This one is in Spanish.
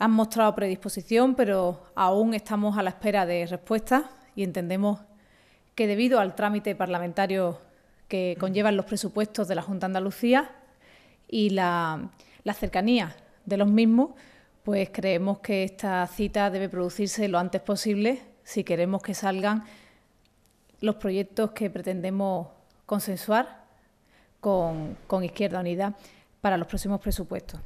han mostrado predisposición, pero aún estamos a la espera de respuestas y entendemos que debido al trámite parlamentario que conllevan los presupuestos de la Junta de Andalucía y la, la cercanía de los mismos, pues creemos que esta cita debe producirse lo antes posible si queremos que salgan los proyectos que pretendemos consensuar con, Izquierda Unida para los próximos presupuestos.